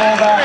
Bye.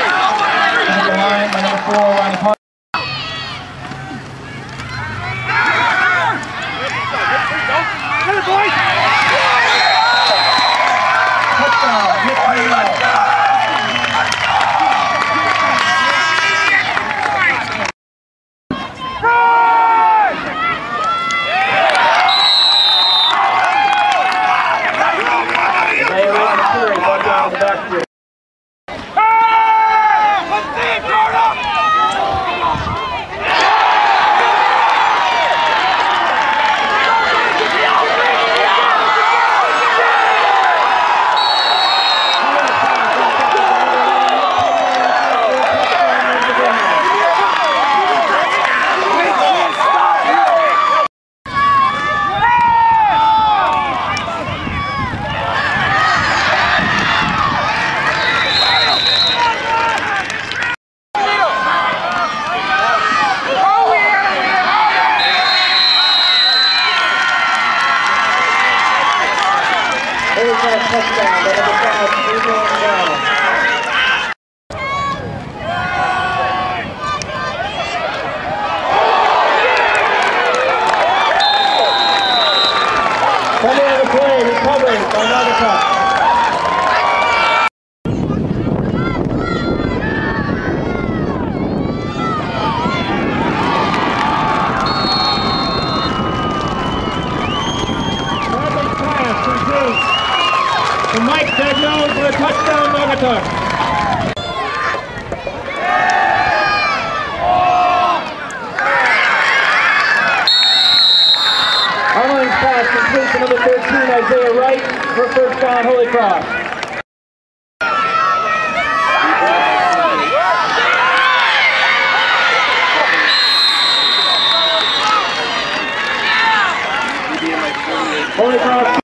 touchdown. They have a foul, three going down. Coming on the play, recovering by Nagata. a touchdown Naugatuck. Number 13, Isaiah Wright, for first down, Holy Cross. Holy Cross